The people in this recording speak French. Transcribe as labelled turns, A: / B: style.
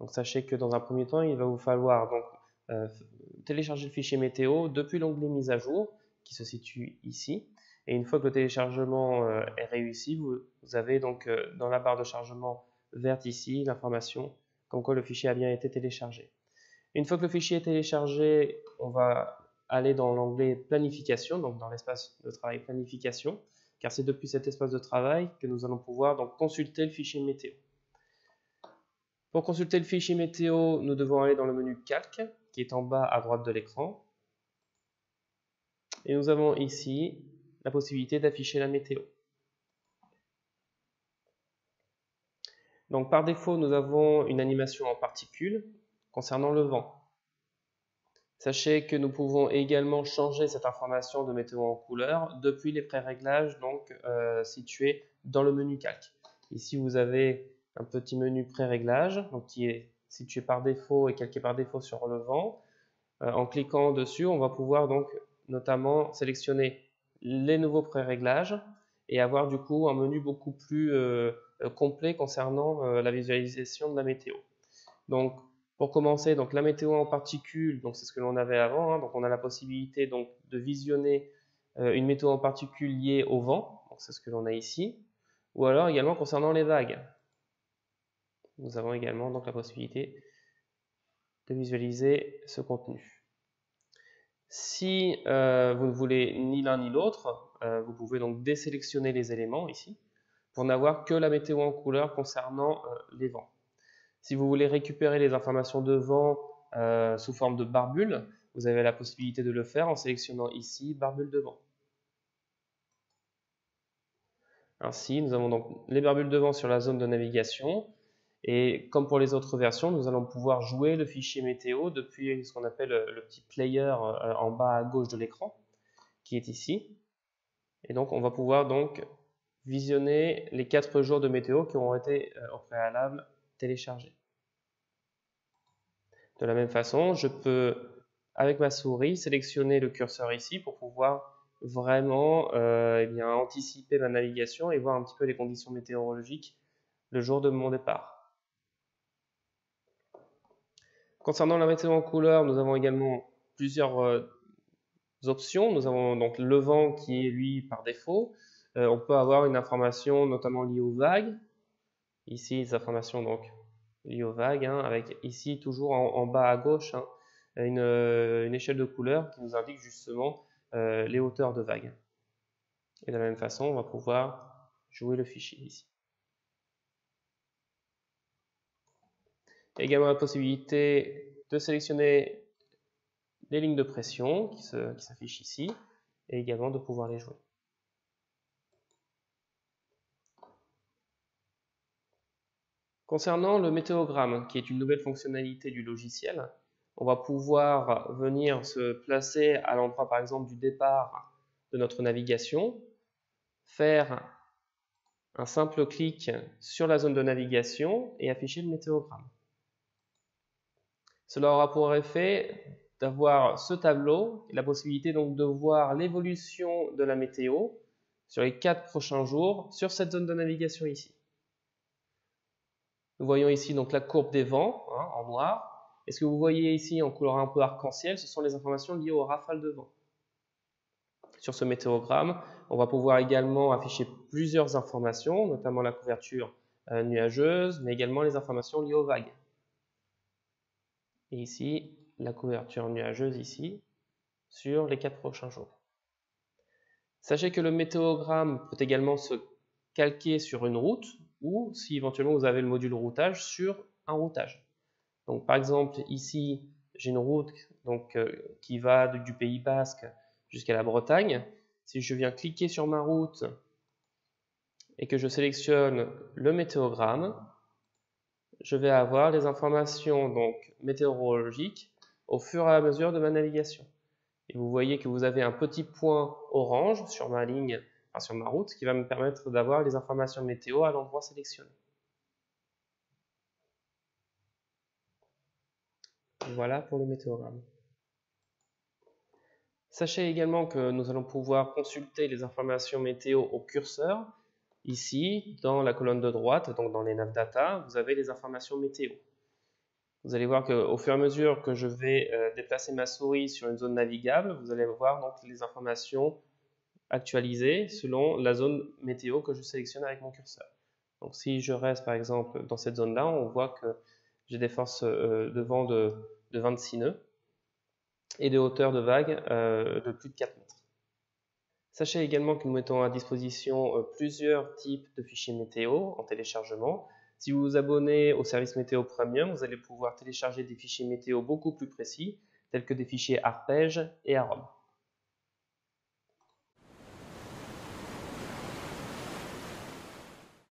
A: Donc sachez que dans un premier temps, il va vous falloir donc, euh, télécharger le fichier météo depuis l'onglet mise à jour qui se situe ici. Et une fois que le téléchargement euh, est réussi, vous, avez donc euh, dans la barre de chargement verte ici l'information comme quoi le fichier a bien été téléchargé. Une fois que le fichier est téléchargé, on va aller dans l'onglet planification, donc dans l'espace de travail planification, car c'est depuis cet espace de travail que nous allons pouvoir donc consulter le fichier météo. Pour consulter le fichier météo, nous devons aller dans le menu calque, qui est en bas à droite de l'écran. Et nous avons ici la possibilité d'afficher la météo. Donc par défaut, nous avons une animation en particules concernant le vent. Sachez que nous pouvons également changer cette information de météo en couleur depuis les pré-réglages donc euh, situés dans le menu calque. Ici, vous avez un petit menu pré-réglage qui est situé par défaut et calqué par défaut sur le vent. Euh, en cliquant dessus, on va pouvoir donc notamment sélectionner les nouveaux pré-réglages et avoir du coup un menu beaucoup plus euh, complet concernant la visualisation de la météo. Donc pour commencer, donc la météo en particules, c'est ce que l'on avait avant, hein. donc on a la possibilité donc de visionner euh, une météo en particules liée au vent, c'est ce que l'on a ici, ou alors également concernant les vagues. Nous avons également donc la possibilité de visualiser ce contenu. Si euh, vous ne voulez ni l'un ni l'autre, euh, vous pouvez donc désélectionner les éléments ici pour n'avoir que la météo en couleur concernant les vents. Si vous voulez récupérer les informations de vent euh, sous forme de barbule, vous avez la possibilité de le faire en sélectionnant ici barbule de vent. Ainsi, nous avons donc les barbules de vent sur la zone de navigation. Et comme pour les autres versions, nous allons pouvoir jouer le fichier météo depuis ce qu'on appelle le petit player euh, en bas à gauche de l'écran, qui est ici. Et donc, on va pouvoir donc visionner les quatre jours de météo qui auront été euh, au préalable télécharger. De la même façon, je peux, avec ma souris, sélectionner le curseur ici pour pouvoir vraiment euh, eh bien, anticiper ma navigation et voir un petit peu les conditions météorologiques le jour de mon départ. Concernant la en couleur, nous avons également plusieurs euh, options. Nous avons donc le vent qui est lui par défaut. Euh, on peut avoir une information notamment liée aux vagues, Ici, les informations donc liées aux vagues, hein, avec ici toujours en, bas à gauche hein, une, échelle de couleurs qui nous indique justement euh, les hauteurs de vagues. Et de la même façon, on va pouvoir jouer le fichier ici. Également la possibilité de sélectionner les lignes de pression qui s'affichent ici et également de pouvoir les jouer. Concernant le météogramme, qui est une nouvelle fonctionnalité du logiciel, on va pouvoir venir se placer à l'endroit par exemple du départ de notre navigation, faire un simple clic sur la zone de navigation et afficher le météogramme. Cela aura pour effet d'avoir ce tableau et la possibilité donc de voir l'évolution de la météo sur les quatre prochains jours sur cette zone de navigation ici. Nous voyons ici donc la courbe des vents hein, en noir. Et ce que vous voyez ici en couleur un peu arc-en-ciel, ce sont les informations liées aux rafales de vent. Sur ce météogramme, on va pouvoir également afficher plusieurs informations, notamment la couverture euh, nuageuse, mais également les informations liées aux vagues. Et ici, la couverture nuageuse ici, sur les quatre prochains jours. Sachez que le météogramme peut également se calquer sur une route, ou si éventuellement vous avez le module routage sur un routage. Donc par exemple ici j'ai une route donc, euh, qui va du Pays Basque jusqu'à la Bretagne. Si je viens cliquer sur ma route et que je sélectionne le météogramme, je vais avoir les informations donc météorologiques au fur et à mesure de ma navigation. Et vous voyez que vous avez un petit point orange sur ma ligne sur ma route, qui va me permettre d'avoir les informations météo à l'endroit sélectionné. Voilà pour le météogramme. Sachez également que nous allons pouvoir consulter les informations météo au curseur. Ici, dans la colonne de droite, donc dans les nav data, vous avez les informations météo. Vous allez voir qu'au fur et à mesure que je vais euh, déplacer ma souris sur une zone navigable, vous allez voir donc les informations actualisées selon la zone météo que je sélectionne avec mon curseur. Donc si je reste par exemple dans cette zone-là, on voit que j'ai des forces euh, de vent de, 26 nœuds et des hauteurs de vagues euh, de plus de 4 mètres. Sachez également que nous mettons à disposition plusieurs types de fichiers météo en téléchargement si vous vous abonnez au service météo premium, vous allez pouvoir télécharger des fichiers météo beaucoup plus précis, tels que des fichiers arpèges et arômes.